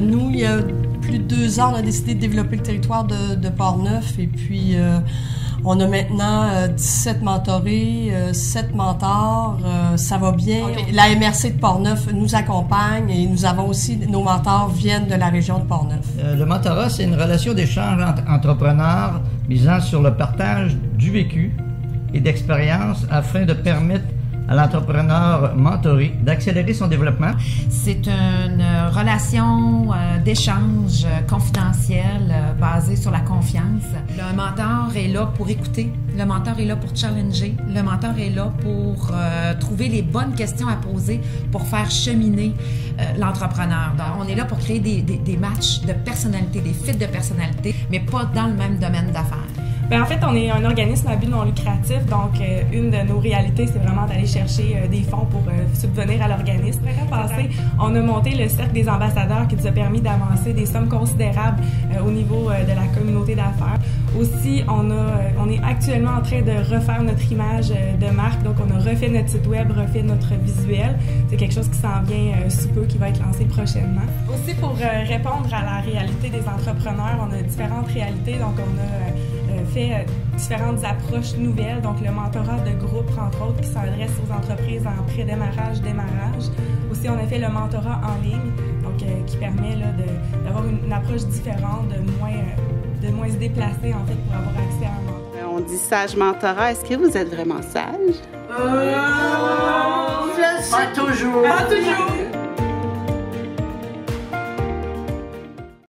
nous, il y a plus de deux ans, on a décidé de développer le territoire de, de Port-Neuf et puis on a maintenant 17 mentorés, 7 mentors, ça va bien. La MRC de Port-Neuf nous accompagne et nous avons aussi, nos mentors viennent de la région de Port-Neuf. le mentorat, c'est une relation d'échange entre entrepreneurs misant sur le partage du vécu et d'expérience afin de permettre à l'entrepreneur mentoré d'accélérer son développement. C'est une relation euh, d'échange confidentielle euh, basée sur la confiance. Le mentor est là pour écouter, le mentor est là pour challenger, le mentor est là pour euh, trouver les bonnes questions à poser pour faire cheminer l'entrepreneur. On est là pour créer des, des, des matchs de personnalité, des fits de personnalité, mais pas dans le même domaine d'affaires. Ben, en fait, on est un organisme à but non lucratif, donc euh, une de nos réalités, c'est vraiment d'aller chercher euh, des fonds pour euh, subvenir à l'organisme. passé, on a monté le cercle des ambassadeurs qui nous a permis d'avancer des sommes considérables au niveau de la communauté d'affaires. Aussi, on, a, on est actuellement en train de refaire notre image de marque, donc on a refait notre site web, refait notre visuel. C'est quelque chose qui s'en vient sous peu, qui va être lancé prochainement. Aussi, pour répondre à la réalité des entrepreneurs, on a différentes réalités, donc on a fait euh, différentes approches nouvelles, donc le mentorat de groupe, entre autres, qui s'adresse aux entreprises en pré-démarrage, démarrage. Aussi, on a fait le mentorat en ligne, donc euh, qui permet d'avoir une, approche différente, de moins, euh, de moins se déplacer, en fait, pour avoir accès à un mentorat. On dit sage mentorat. Est-ce que vous êtes vraiment sage? Euh, pas toujours. Pas toujours.